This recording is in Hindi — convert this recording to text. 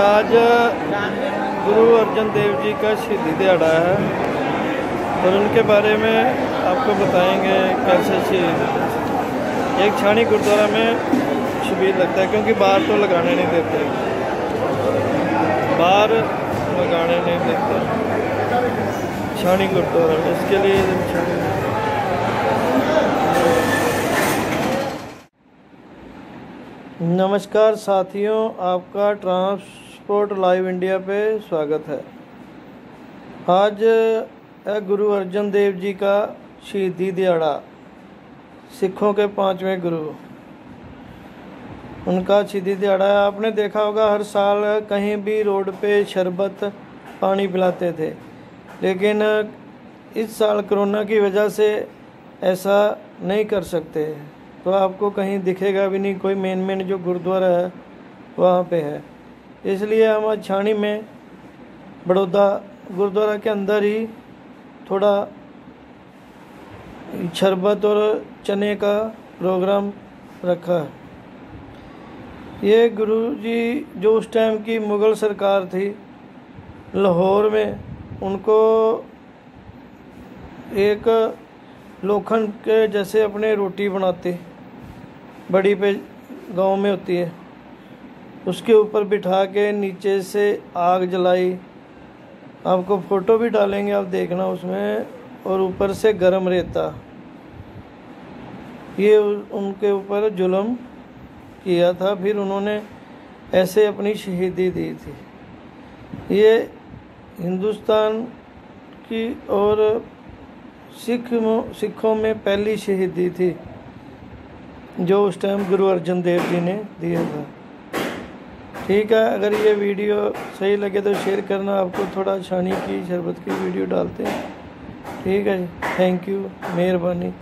आज गुरु अर्जन देव जी का शहीदी दिहाड़ा है और उनके बारे में आपको बताएँगे कैसे शहीद एक छानी गुरुद्वारा में शिविर लगता है क्योंकि बाहर तो लगाने नहीं देते बाहर लगाने नहीं देते छानी गुरुद्वारा में इसके लिए नमस्कार साथियों आपका ट्रांसपोर्ट लाइव इंडिया पे स्वागत है। आज है गुरु अर्जन देव जी का शहीदी दिहाड़ा, सिखों के पाँचवें गुरु। उनका शहीदी दिहाड़ा है आपने देखा होगा, हर साल कहीं भी रोड पे शरबत, पानी पिलाते थे। लेकिन, इस साल कोरोना की वजह से ऐसा नहीं कर सकते। तो आपको कहीं दिखेगा भी नहीं, कोई मेन मेन जो गुरुद्वारा है, वहाँ पे है। इसलिए हम आज छाणी में बड़ौदा गुरुद्वारा के अंदर ही थोड़ा शरबत और चने का प्रोग्राम रखा ये गुरु जी जो उस टाइम की मुग़ल सरकार थी, लाहौर में, उनको एक लोखंड के जैसे अपने रोटी बनाते, बड़ी पे गाँव में होती है। उसके ऊपर बिठा के नीचे से आग जलाई। आपको फ़ोटो भी डालेंगे, आप देखना उसमें, और ऊपर से गर्म रेता। ये उनके ऊपर जुल्म किया था, फिर उन्होंने ऐसे अपनी शहीदी दी थी। ये हिंदुस्तान की और सिख सिखों में पहली शहीदी थी, जो उस टाइम गुरु अर्जन देव जी ने दिया था। ठीक है, अगर ये वीडियो सही लगे तो शेयर करना, आपको थोड़ा छानी की, शरबत की वीडियो डालते हैं। ठीक है जी थैंक यू मेहरबानी।